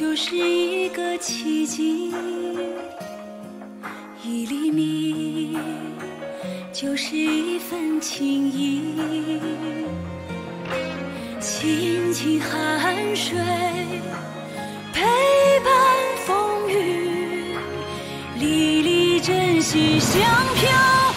就是一个奇迹，一粒米就是一份情谊，轻轻汗水陪伴风雨，粒粒真心香飘。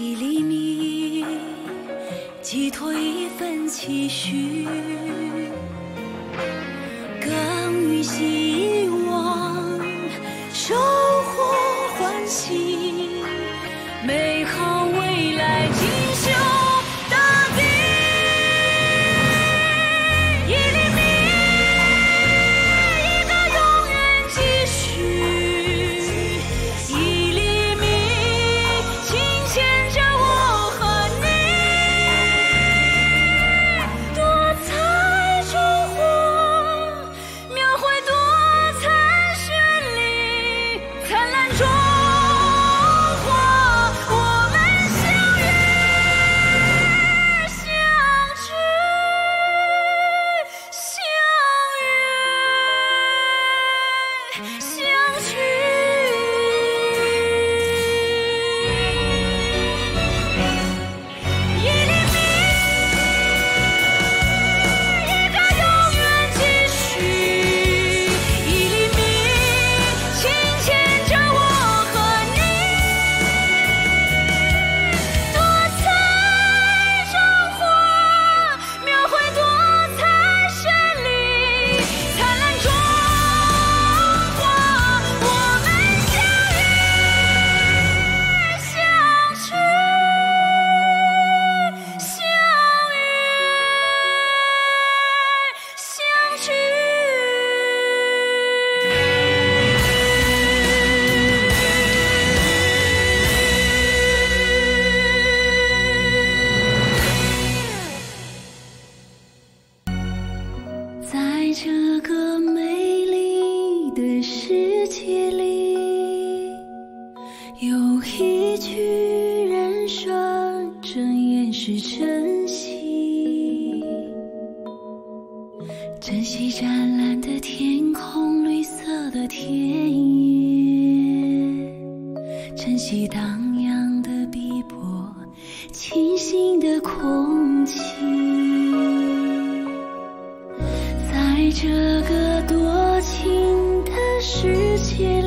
一厘米，寄托一份期许。相聚。在这个美丽的世界里，有一句人生箴言是珍惜，珍惜湛蓝的天空，绿色的田野，珍惜荡漾的碧波，清新的空气。这个多情的世界。